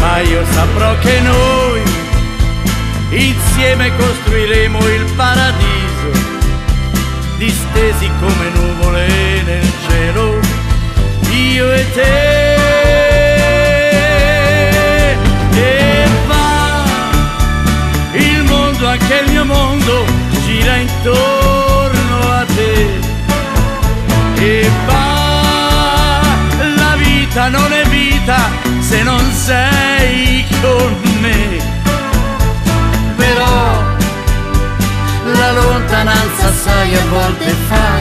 ma io saprò che noi insieme costruiremo il paradiso, distesi come noi. Vita se non sei con me. Però la lontananza, sai, a volte fa,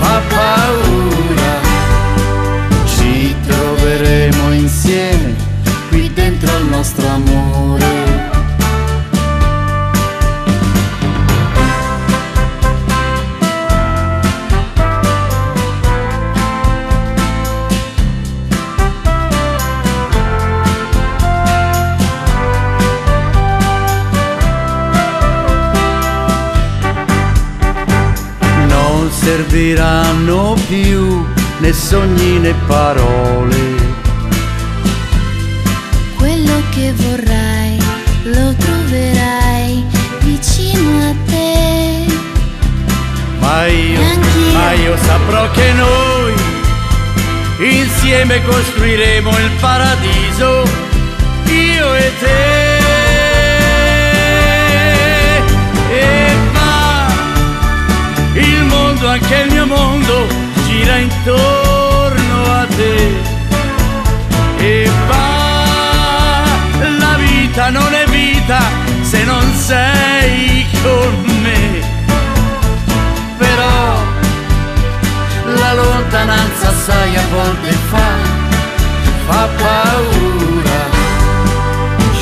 fa paura. Ci troveremo insieme qui dentro il nostro amore. Serviranno più né sogni né parole. Quello che vorrai lo troverai vicino a te. Ma io, ma io saprò che noi insieme costruiremo il paradiso, io e te. Gira intorno a te. E va, la vita non è vita se non sei con me però la lontananza sai a volte fa, fa paura.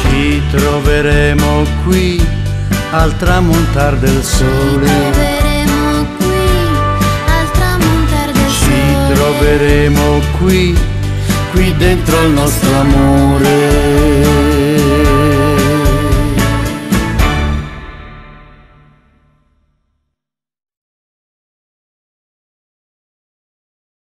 Ci troveremo qui al tramontar del sole, qui, qui dentro il nostro amore.